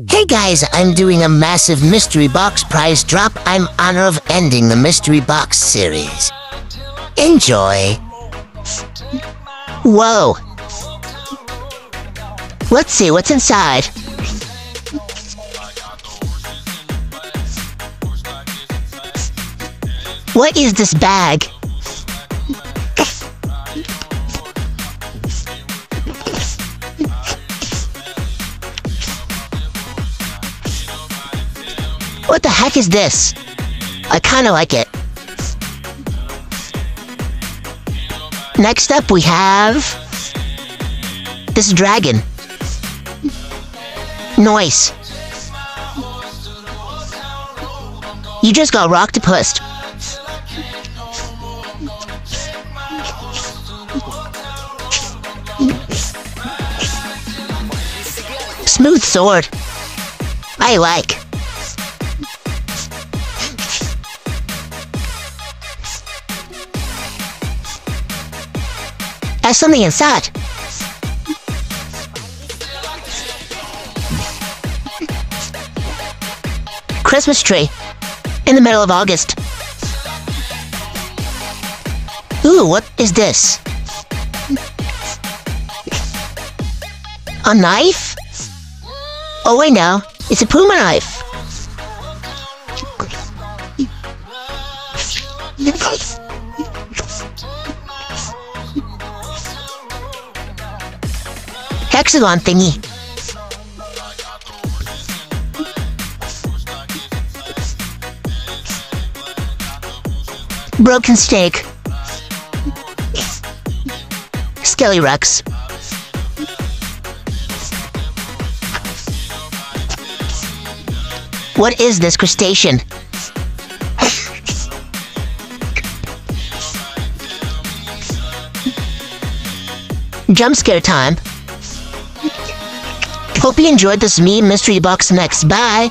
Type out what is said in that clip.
Hey guys, I'm doing a massive mystery box prize drop. I'm honor of ending the mystery box series. Enjoy. Whoa. Let's see what's inside. What is this bag? What the heck is this? I kinda like it. Next up we have... This dragon. Noise. You just got rocked to pussed. Smooth sword. I like. There's something inside. Christmas tree. In the middle of August. Ooh, what is this? A knife? Oh wait now, it's a Puma knife. Hexagon thingy. Broken steak. Skelly Rex. What is this crustacean? Jump scare time. Hope you enjoyed this meme mystery box next. Bye.